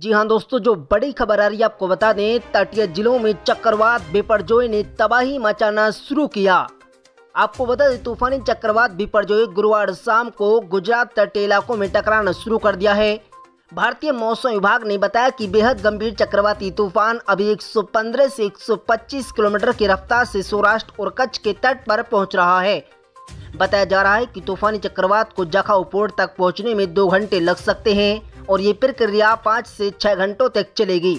जी हाँ दोस्तों, जो बड़ी खबर आ रही है, आपको बता दें, तटीय जिलों में चक्रवात बिपरजोय ने तबाही मचाना शुरू किया। आपको बता दें, तूफानी चक्रवात बिपरजोय गुरुवार शाम को गुजरात तटीय इलाकों में टकराना शुरू कर दिया है। भारतीय मौसम विभाग ने बताया कि बेहद गंभीर चक्रवाती तूफ़ान अभी 115 से 125 किलोमीटर की रफ्तार से सौराष्ट्र और कच्छ के तट पर पहुँच रहा है। बताया जा रहा है कि तूफानी चक्रवात को जखाऊ पोर्ट तक पहुँचने में दो घंटे लग सकते हैं। और ये प्रक्रिया पाँच से छह घंटों तक चलेगी।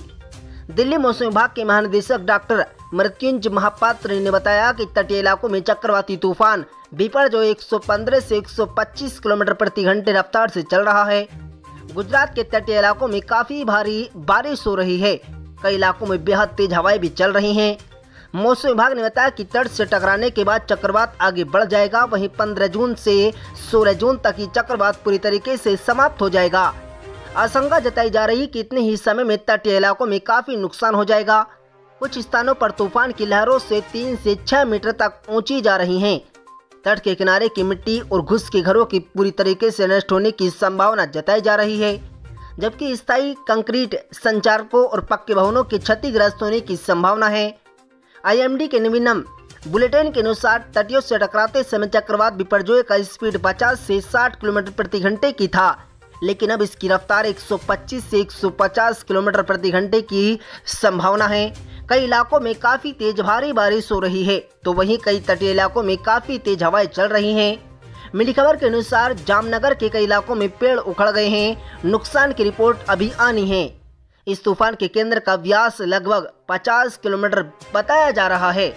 दिल्ली मौसम विभाग के महानिदेशक डॉक्टर मृत्युंज महापात्र ने बताया कि तटीय इलाकों में चक्रवाती तूफ़ान बिपर जो 115 से 125 किलोमीटर प्रति घंटे रफ्तार से चल रहा है। गुजरात के तटीय इलाकों में काफ़ी भारी बारिश हो रही है। कई इलाकों में बेहद तेज हवाएँ भी चल रही हैं। मौसम विभाग ने बताया कि तट से टकराने के बाद चक्रवात आगे बढ़ जाएगा। वहीं 15 जून से 16 जून तक ही चक्रवात पूरी तरीके से समाप्त हो जाएगा। आशंका जताई जा रही कि इतने ही समय में तटीय इलाकों में काफ़ी नुकसान हो जाएगा। कुछ स्थानों पर तूफ़ान की लहरों से तीन से छह मीटर तक ऊँची जा रही हैं। तट के किनारे की मिट्टी और घुस के घरों की पूरी तरीके से नष्ट होने की संभावना जताई जा रही है, जबकि स्थायी कंक्रीट संचारकों और पक्के भवनों के क्षतिग्रस्त होने की संभावना है। आईएमडी के नवीनम बुलेटिन के अनुसार तटियों से टकराते समय चक्रवात बिपरजोय का स्पीड 50 से 60 किलोमीटर प्रति घंटे की था। लेकिन अब इसकी रफ्तार 125 से 150 किलोमीटर प्रति घंटे की संभावना है। कई इलाकों में काफ़ी तेज भारी बारिश हो रही है तो वहीं कई तटीय इलाकों में काफ़ी तेज हवाएँ चल रही हैं। मिली खबर के अनुसार जामनगर के कई इलाकों में पेड़ उखड़ गए हैं। नुकसान की रिपोर्ट अभी आनी है। इस तूफ़ान के केंद्र का व्यास लगभग 50 किलोमीटर बताया जा रहा है।